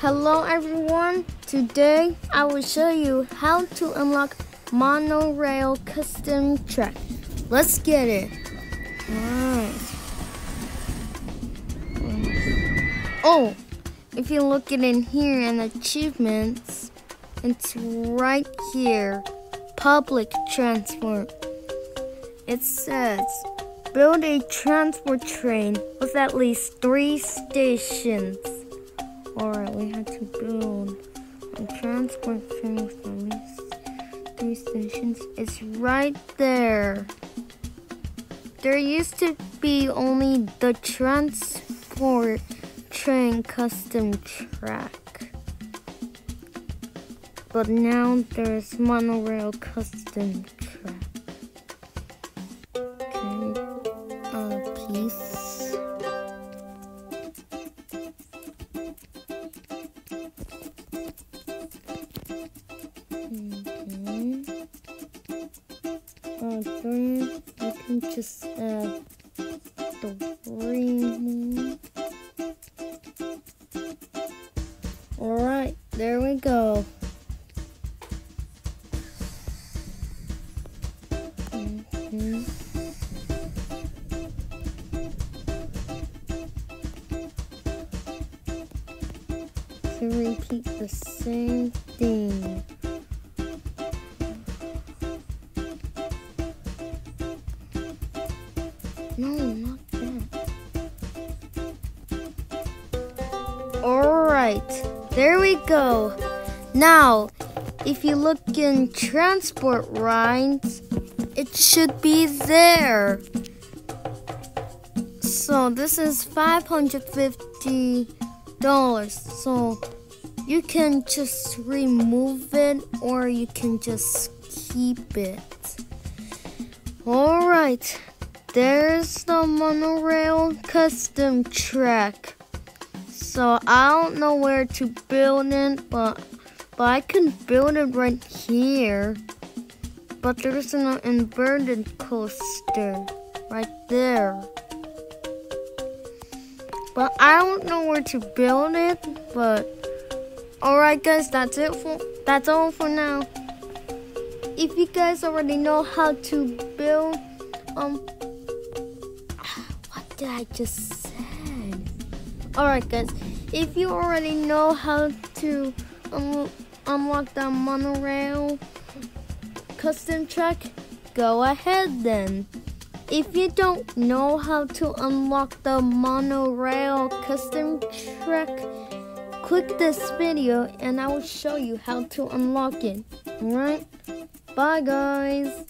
Hello everyone, today I will show you how to unlock monorail custom track. Let's get it. Alright. Oh, if you look it in here in achievements, it's right here. Public transport. It says build a transport train with at least three stations. Alright, we had to build a transport train at least three stations. It's right there. There used to be only the transport train custom track. But now there's monorail custom Uh, three. I can just add three more. Alright, there we go. Mhm. To repeat the same thing. Mm, no, not that. Alright, there we go. Now, if you look in transport rides, it should be there. So this is $550. So you can just remove it or you can just keep it. Alright, there's the monorail custom track. So I don't know where to build it, but but I can build it right here. But there's an inverted coaster right there. But I don't know where to build it, but alright guys, that's it for that's all for now. If you guys already know how to build did I just say? Alright guys, if you already know how to um, unlock the monorail custom track, go ahead then. If you don't know how to unlock the monorail custom track, click this video and I will show you how to unlock it. Alright? Bye guys!